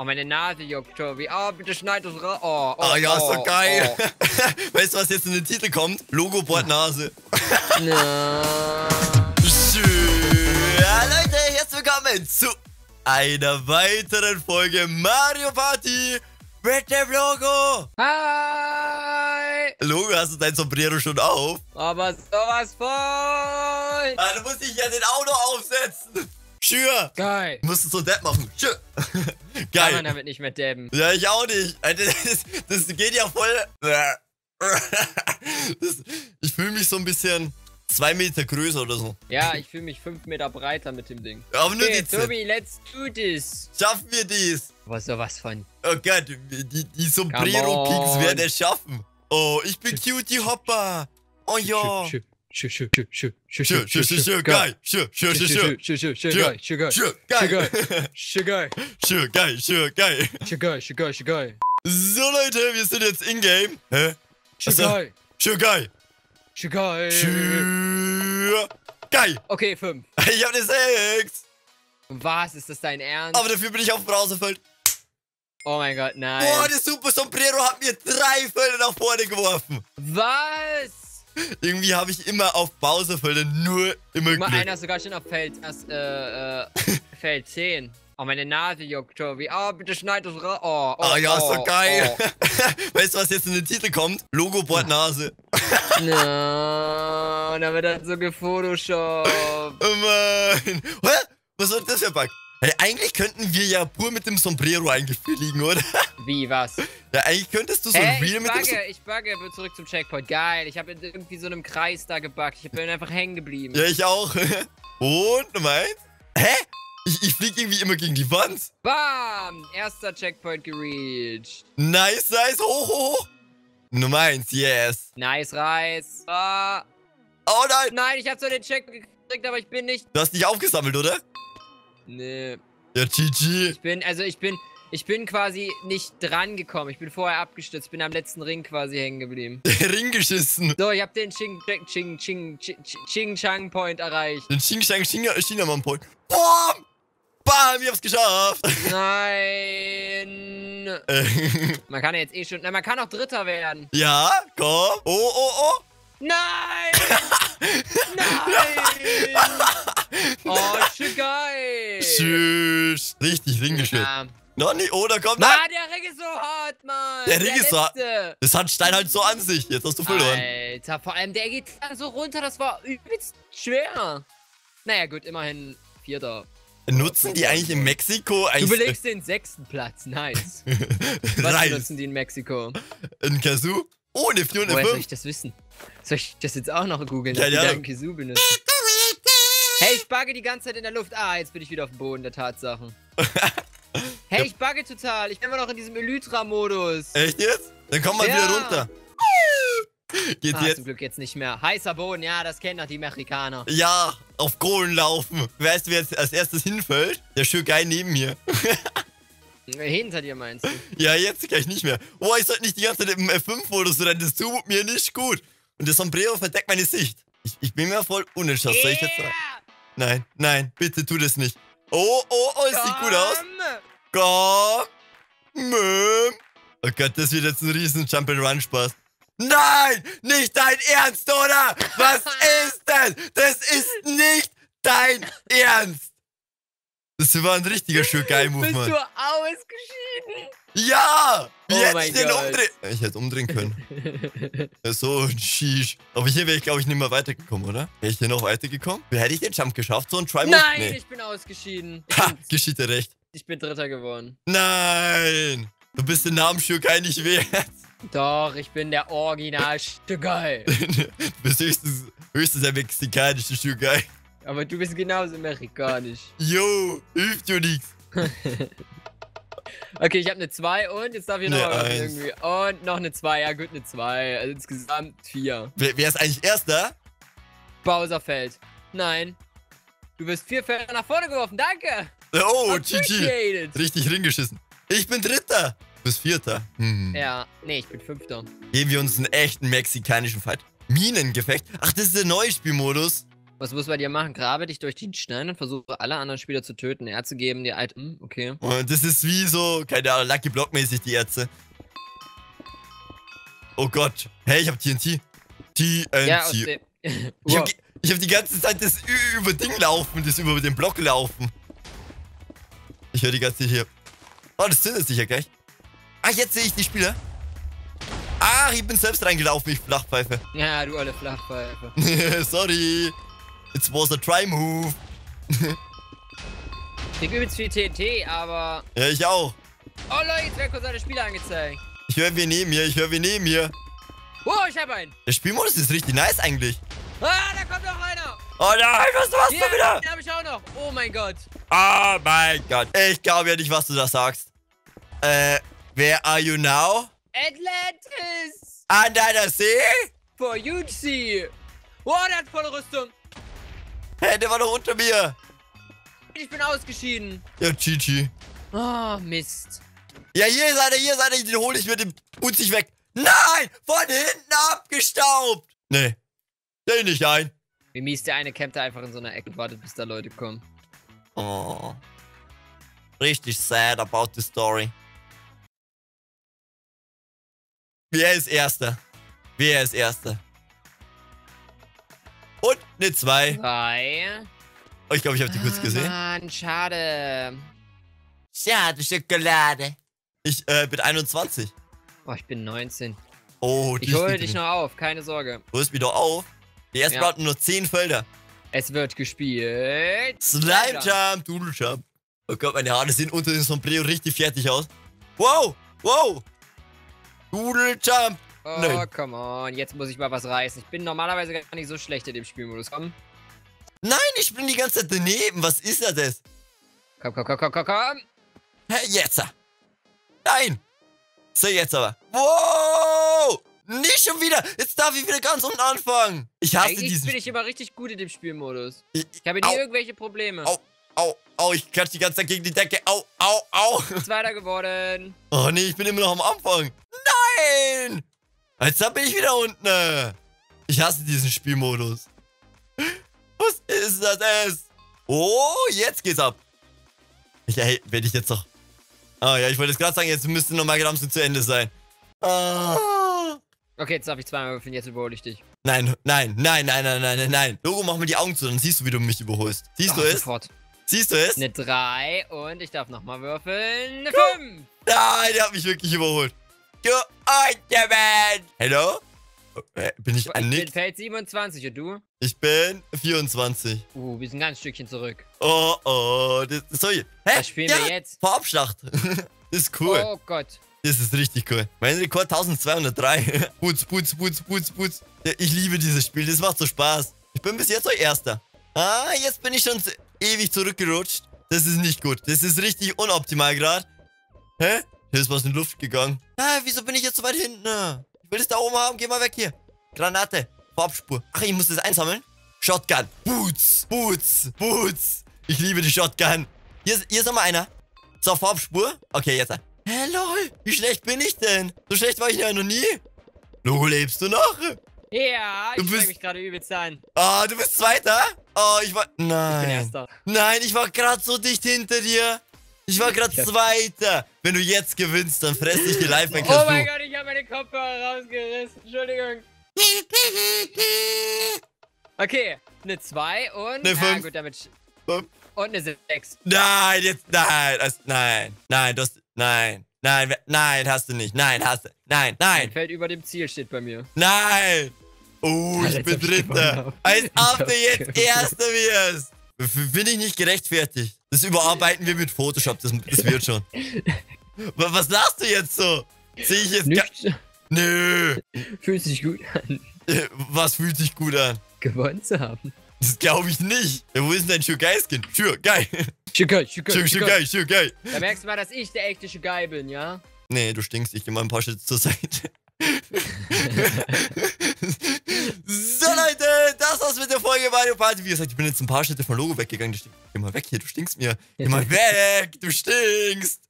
Oh, meine Nase juckt, Tobi. Oh, bitte schneid das raus. Oh, oh, Oh, ja, ist oh, doch geil. Oh. weißt du, was jetzt in den Titel kommt? Logo Bordnase. Na. Schön. Ja, Leute, herzlich willkommen zu einer weiteren Folge Mario Party mit dem Logo. Hi! Logo, hast du dein Sombrero schon auf? Aber sowas voll! Ah, du musst dich ja den Auto aufsetzen. Schür. Geil! Du musst es so Depp machen. Schür. Kann man Geil. damit nicht mehr dabben. Ja, ich auch nicht. Alter, Das, das geht ja voll. Das, ich fühle mich so ein bisschen zwei Meter größer oder so. Ja, ich fühle mich fünf Meter breiter mit dem Ding. Aber nur Okay, die. Tobi, let's do this! Schaffen wir dies? Aber sowas von. Oh Gott, die, die Sombrero Kings werden es schaffen. Oh, ich bin Cutie Hopper. Oh ja. Schö, schö, schö, schö, schö, Schö, schö, schö, schö, geil. Schö, schö, schö, schö. schö, schö, schö, Schö, geil, schö, geil, Schö, schö, geil. geil, schö, geil, Schö, geil, schö, geil. schö, geil, schö, geil, schö, geil, So, Leute, wir sind jetzt in-game. Hä? schö, geil. Schö, geil. Okay, fünf. Ich hab eine 6. Was? Ist das dein Ernst? Aber dafür bin ich auf dem Browserfeld. Oh mein Gott, nein. Boah, der Super Sombrero hat mir drei Felder nach vorne geworfen. Was? Irgendwie habe ich immer auf Bowserfeldern nur immer Guck mal, Glück. einer sogar schon auf Feld, erst, äh, äh, Feld 10. Oh, meine Nase juckt, Tobi. Oh, bitte schneid das raus. Oh, oh, Oh ja, ist doch oh, geil. Oh. weißt du, was jetzt in den Titel kommt? Logo Bordnase. No, und dann wird das so gefotoshoppt. Oh Mann. Hä? Was soll das für ein Bug? Hey, eigentlich könnten wir ja pur mit dem Sombrero eingeführt liegen, oder? Wie, was? Ja, eigentlich könntest du so ein Hä, Reel ich mit dem bugge, ich bugge, bin zurück zum Checkpoint. Geil, ich habe in irgendwie so einem Kreis da gebuggt. Ich bin einfach hängen geblieben. Ja, ich auch. Und, Nummer eins? Hä? Ich, ich flieg irgendwie immer gegen die Wand. Bam! Erster Checkpoint gereached. Nice, nice, hoch, hoch, hoch. Nummer eins, yes. Nice Reis. Ah, Oh nein, nein, ich habe so den Check gekriegt, aber ich bin nicht... du hast dich aufgesammelt, oder? Nee. Ja, GG. Ich bin, also ich bin, ich bin quasi nicht dran gekommen. Ich bin vorher abgestürzt, bin am letzten Ring quasi hängen geblieben. Ring geschissen. So, ich habe den Ching, Ching, Ching, Ching, Ching Chang Point erreicht. Den Xing Shang Xing Chinaman Point. Boom! Bam, ich hab's geschafft. Nein. Man kann ja jetzt eh schon, na, man kann auch Dritter werden. ja, komm. Oh, oh, oh. Nein! Nein! Oh, shit, geil! Tschüss. Richtig Ring geschützt. Ja. Noch nicht, oh, da kommt Mann, er. der Ring ist so hart, Mann! Der Ring ist so hart. Das hat Stein halt so an sich. Jetzt hast du verloren. Alter, vor allem der geht so runter, das war übelst schwer. Naja, gut, immerhin Vierter. Nutzen die eigentlich in Mexiko Du eigentlich belegst den sechsten Platz, nice. Was Reis? benutzen die in Mexiko? In Kazoo? Oh, eine 4 und Woher eine soll 5. ich das wissen? Soll ich das jetzt auch noch googeln, dass die da einen Kazoo benutzen? Hey, ich bugge die ganze Zeit in der Luft. Ah, jetzt bin ich wieder auf dem Boden der Tatsachen. Hey, ich bugge total. Ich bin immer noch in diesem Elytra-Modus. Echt jetzt? Dann komm mal Ja. wieder runter. Geht Ah, jetzt? zum Glück jetzt nicht mehr. Heißer Boden, ja, das kennen doch die Mexikaner. Ja, auf Kohlen laufen. Weißt du, wer jetzt als erstes hinfällt? Der schön geil neben mir. Hinter dir meinst du? Ja, jetzt gleich nicht mehr. Oh, ich sollte nicht die ganze Zeit im F5-Modus rennen. Das tut mir nicht gut. Und das Sombrero verdeckt meine Sicht. Ich, ich bin mir voll unentschlossen. Soll ich jetzt sagen? Nein, nein, bitte tu das nicht. Oh, oh, oh, es sieht gut aus. Möm. Oh Gott, das wird jetzt ein riesen Jump-and-Run-Spaß. Nein, nicht dein Ernst, oder? Was ist das? Das ist nicht dein Ernst. Das war ein richtiger schön geil Move, Bist Mann. du ausgeschieden? Ja! Oh ich den Gott. umdrehen? Ich hätte umdrehen können. So, sheesh. Aber hier wäre ich, glaube ich, nicht mehr weitergekommen, oder? Wäre ich hier noch weitergekommen? Hätte ich den Jump geschafft? So ein Try-Move? Nein, Nee. ich bin ausgeschieden. Ich Ha, geschieht dir recht. Ich bin Dritter geworden. Nein! Du bist den Namen Shukai nicht wert. Doch, ich bin der Original Stückei. Du bist höchstens, höchstens der mexikanische Shukai. Aber du bist genauso amerikanisch. Yo, hilft dir nichts. Okay, ich habe eine 2 und jetzt darf ich noch Ne, was eins. irgendwie. Und noch eine 2, ja gut, eine 2. Also insgesamt 4. Wer, wer ist eigentlich Erster? Bowserfeld. Nein. Du wirst vier Felder nach vorne geworfen, danke! Oh, GG. Richtig ringeschissen. Ich bin Dritter. Du bist Vierter. Hm. Ja, nee, ich bin Fünfter. Geben wir uns einen echten mexikanischen Fight. Minengefecht? Ach, das ist der neue Spielmodus. Was muss man dir machen? Grabe dich durch die Steine und versuche alle anderen Spieler zu töten. Ärzte geben dir Item. Okay. Und das ist wie so, keine Ahnung, Lucky Block mäßig die Ärzte. Oh Gott. Hey, ich hab TNT. TNT. Ja, aus dem. ich, hab, ich hab die ganze Zeit das über Ding laufen, das über den Block laufen. Ich höre die ganze Zeit hier. Oh, das zündet sich ja gleich. Ah, jetzt sehe ich die Spieler. Ah, ich bin selbst reingelaufen, ich Flachpfeife. Ja, du alle Flachpfeife. Sorry. It was a try move. Ich krieg übelst viel TNT, aber. Ja, ich auch. Oh Leute, jetzt werden kurz alle Spieler angezeigt. Ich höre wir neben mir, ich höre wir neben mir. Oh, ich hab einen. Der Spielmodus ist richtig nice eigentlich. Ah, da kommt noch einer. Oh nein, was machst Hier, du wieder? den hab ich. Oh mein Gott. Oh mein Gott. Ich glaube ja nicht, was du da sagst. Äh, where are you now? Atlantis. An deiner See? For huge sea. Oh, der hat volle Rüstung. Hä, der war doch unter mir. Ich bin ausgeschieden. Ja, GG. Oh, Mist. Ja, hier ist einer, hier ist einer, den hole ich mir, den putz ich weg. Nein, von hinten abgestaubt. Nee, stell nicht ein. Wie mies der eine campt da einfach in so einer Ecke und wartet, bis da Leute kommen. Oh. Richtig sad about the story. Wer ist Erster? Wer ist Erster? Und eine 2. Drei. Oh, ich glaube, ich habe die kurz Ah, gesehen. Mann, schade. Schade, Schokolade. Ich äh, bin 21. Oh, ich bin 19. Oh, die Ich hole dich noch auf, keine Sorge. Du holst mich doch auf. Die ersten Ja. brauchten nur 10 Felder. Es wird gespielt. Slime Jump, Doodle Jump. Oh Gott, meine Haare sehen unter dem Sombrero richtig fertig aus. Wow, wow. Doodle Jump. Oh, Nein. come on. Jetzt muss ich mal was reißen. Ich bin normalerweise gar nicht so schlecht in dem Spielmodus. Komm. Nein, ich bin die ganze Zeit daneben. Was ist da das? Komm, komm, komm, komm, komm, komm. Hä, jetzt. Nein. So, jetzt aber. Wow. Nicht schon wieder. Jetzt darf ich wieder ganz unten anfangen. Ich hasse Eigentlich diesen... bin ich immer richtig gut in dem Spielmodus. Ich, Ich habe nie irgendwelche Probleme. Au, au, au. Ich klatsch die ganze Zeit gegen die Decke. Au, au, au. Zweiter geworden. Oh nee, ich bin immer noch am Anfang. Nein! Jetzt bin ich wieder unten. Ich hasse diesen Spielmodus. Was ist das? Es? Oh, jetzt geht's ab. Ich, ey, wenn ich jetzt noch... Ah ja, ich wollte jetzt gerade sagen, jetzt müsste nochmal Gramsen zu Ende sein. Ah. Okay, jetzt darf ich zweimal würfeln, jetzt überhole ich dich. Nein, nein, nein, nein, nein, nein, nein, nein. Logo, mach mir die Augen zu, dann siehst du, wie du mich überholst. Siehst du Oh, es? Sofort. Siehst du es? Eine 3 und ich darf nochmal würfeln. Eine 5. Nein, der hat mich wirklich überholt. Du Mann. Hello? Äh, Bin ich Ich an bin Nick? Feld 27 und du? Ich bin 24. Uh, wir sind ein ganz Stückchen zurück. Oh, oh, das, sorry. Hä? Was spielen ja, wir jetzt? Farbschlacht. das ist cool. Oh Gott. Das ist richtig cool. Mein Rekord 1203. putz, putz, putz, putz, putz. Ja, ich liebe dieses Spiel, das macht so Spaß. Ich bin bis jetzt so Erster. Ah, jetzt bin ich schon ewig zurückgerutscht. Das ist nicht gut. Das ist richtig unoptimal gerade. Hä? Hier ist was in die Luft gegangen. Ah, wieso bin ich jetzt so weit hinten? Ich will das da oben haben. Geh mal weg hier. Granate. Farbspur. Ach, ich muss das einsammeln. Shotgun. Boots. Boots. Boots. Ich liebe die Shotgun. Hier ist, hier ist nochmal einer. So, Farbspur. Okay, jetzt. Hä, lol. Wie schlecht bin ich denn? So schlecht war ich ja noch nie. Logo, lebst du noch? Ja, Du ich bist- mich gerade übelst an. Ah, du bist Zweiter? Oh, ich war... Ich bin Nein. Erster. Nein, ich war gerade so dicht hinter dir. Ich war gerade. Zweiter. Wenn du jetzt gewinnst, dann fress ich die live mein Oh mein Gott, ich habe meine Kopfhörer rausgerissen. Entschuldigung. Okay, eine 2 und. Eine ah, fünf. gut, damit. Fünf. Und eine 6. Nein, jetzt... Nein, nein. Nein, du hast... Nein. Nein, nein, hast du nicht. Nein, hast du. Nein, Ein nein, Feld über dem Ziel steht bei mir. nein. Oh, ich bin Dritter. Als ob du jetzt. Erster wirst. F- Bin ich nicht gerechtfertigt. Das überarbeiten wir mit Photoshop, das, das wird schon. Wa- Was lachst du jetzt so? Sehe ich jetzt... Nicht. Nö. Fühlt sich gut an, Äh, Was fühlt sich gut an? gewonnen zu haben. Das glaube ich nicht. Ja, wo ist denn dein Shugai-Skin? Shugai. Schugai, Schugai, Shugai, Schugai. Shugai. Da merkst du mal, dass ich der echte Schugai bin, ja? Nee, du stinkst. Ich geh mal ein paar Schritte zur Seite. so, Leute, das war's mit der Folge Mario Party. Wie gesagt, ich bin jetzt ein paar Schritte vom Logo weggegangen. Stink- Geh mal weg hier, du stinkst mir. Geh mal weg, du stinkst.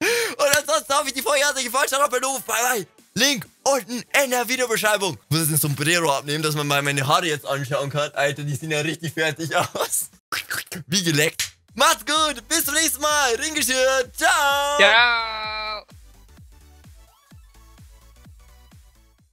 Und ansonsten hoffe ich, die Folge hat euch gefallen. Schaut auf mein Logo. Bye, bye. Link unten in der Videobeschreibung. Ich muss jetzt ein Sombrero abnehmen, dass man mal meine Haare jetzt anschauen kann. Alter, die sehen ja richtig fertig aus. Wie geleckt. Macht's gut, bis zum nächsten Mal. Ringgeschirr, ciao. Ja.